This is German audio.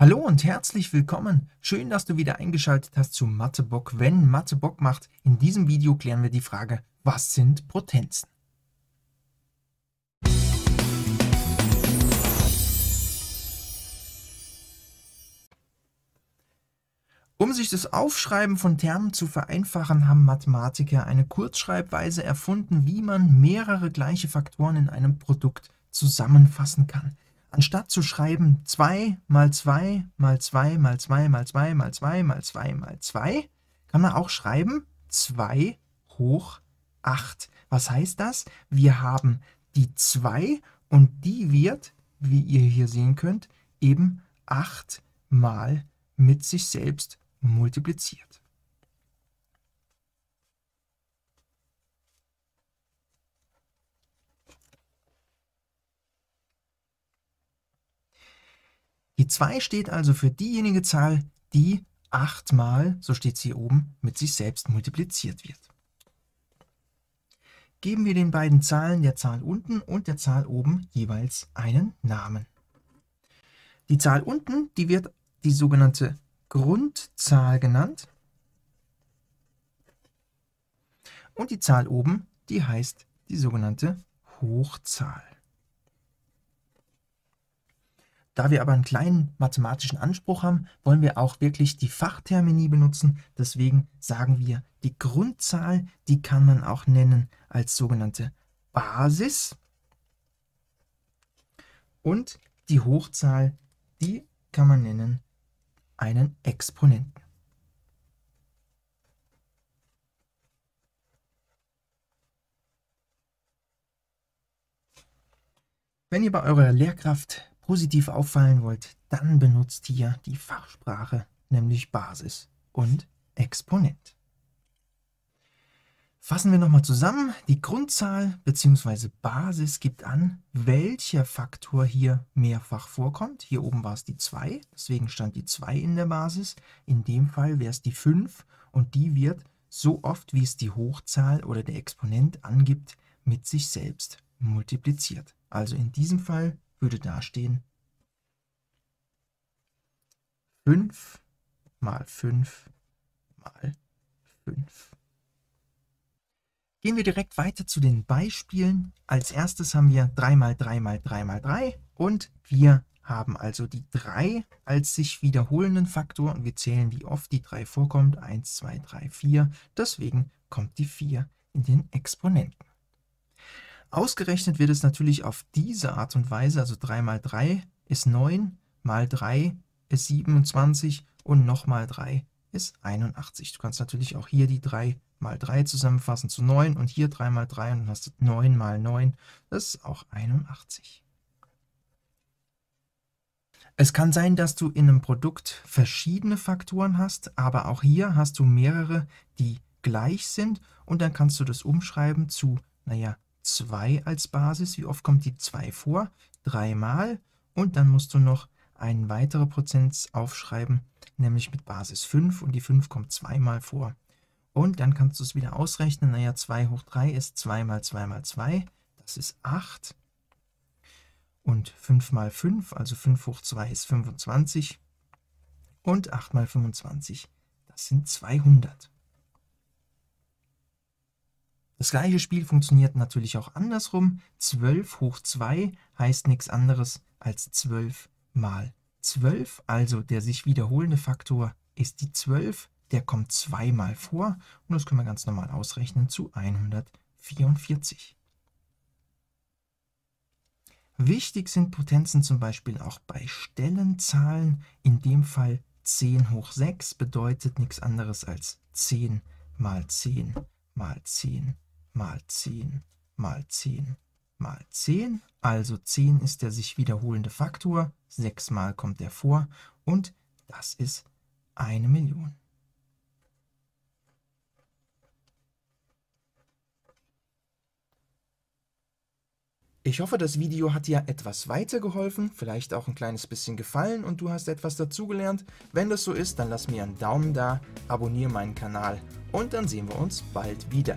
Hallo und herzlich willkommen. Schön, dass du wieder eingeschaltet hast zu Mathe Bock, wenn Mathe Bock macht. In diesem Video klären wir die Frage, was sind Potenzen? Um sich das Aufschreiben von Termen zu vereinfachen, haben Mathematiker eine Kurzschreibweise erfunden, wie man mehrere gleiche Faktoren in einem Produkt zusammenfassen kann. Anstatt zu schreiben 2 mal 2 mal 2 mal 2 mal 2 mal 2 mal 2 mal 2, kann man auch schreiben 2 hoch 8. Was heißt das? Wir haben die 2 und die wird, wie ihr hier sehen könnt, eben 8 mal mit sich selbst multipliziert. Die 2 steht also für diejenige Zahl, die 8 mal, so steht sie hier oben, mit sich selbst multipliziert wird. Geben wir den beiden Zahlen der Zahl unten und der Zahl oben jeweils einen Namen. Die Zahl unten, die wird die sogenannte Grundzahl genannt. Und die Zahl oben, die heißt die sogenannte Hochzahl. Da wir aber einen kleinen mathematischen Anspruch haben, wollen wir auch wirklich die Fachtermini benutzen. Deswegen sagen wir, die Grundzahl, die kann man auch nennen als sogenannte Basis. Und die Hochzahl, die kann man nennen einen Exponenten. Wenn ihr bei eurer Lehrkraft positiv auffallen wollt, dann benutzt hier die Fachsprache, nämlich Basis und Exponent. Fassen wir nochmal zusammen. Die Grundzahl bzw. Basis gibt an, welcher Faktor hier mehrfach vorkommt. Hier oben war es die 2, deswegen stand die 2 in der Basis. In dem Fall wäre es die 5 und die wird so oft, wie es die Hochzahl oder der Exponent angibt, mit sich selbst multipliziert. Also in diesem Fall würde da stehen 5 mal 5 mal 5. Gehen wir direkt weiter zu den Beispielen. Als erstes haben wir 3 mal 3 mal 3 mal 3 und wir haben also die 3 als sich wiederholenden Faktor und wir zählen, wie oft die 3 vorkommt. 1, 2, 3, 4. Deswegen kommt die 4 in den Exponenten. Ausgerechnet wird es natürlich auf diese Art und Weise, also 3 mal 3 ist 9, mal 3 ist 27 und nochmal 3 ist 81. Du kannst natürlich auch hier die 3 mal 3 zusammenfassen zu 9 und hier 3 mal 3 und hast 9 mal 9, das ist auch 81. Es kann sein, dass du in einem Produkt verschiedene Faktoren hast, aber auch hier hast du mehrere, die gleich sind und dann kannst du das umschreiben zu, naja, 2 als Basis. Wie oft kommt die 2 vor? Dreimal. Und dann musst du noch eine weitere Potenz aufschreiben, nämlich mit Basis 5 und die 5 kommt zweimal vor. Und dann kannst du es wieder ausrechnen. Naja, 2 hoch 3 ist 2 mal 2 mal 2, das ist 8. Und 5 mal 5, also 5 hoch 2 ist 25. Und 8 mal 25, das sind 200. Das gleiche Spiel funktioniert natürlich auch andersrum. 12 hoch 2 heißt nichts anderes als 12 mal 12, also der sich wiederholende Faktor ist die 12, der kommt zweimal vor und das können wir ganz normal ausrechnen zu 144. Wichtig sind Potenzen zum Beispiel auch bei Stellenzahlen, in dem Fall 10 hoch 6 bedeutet nichts anderes als 10 mal 10 mal 10 mal 10 mal 10 mal 10. Also 10 ist der sich wiederholende Faktor, 6 mal kommt er vor und das ist eine Million. Ich hoffe, das Video hat dir etwas weitergeholfen, vielleicht auch ein kleines bisschen gefallen und du hast etwas dazugelernt. Wenn das so ist, dann lass mir einen Daumen da, abonniere meinen Kanal und dann sehen wir uns bald wieder.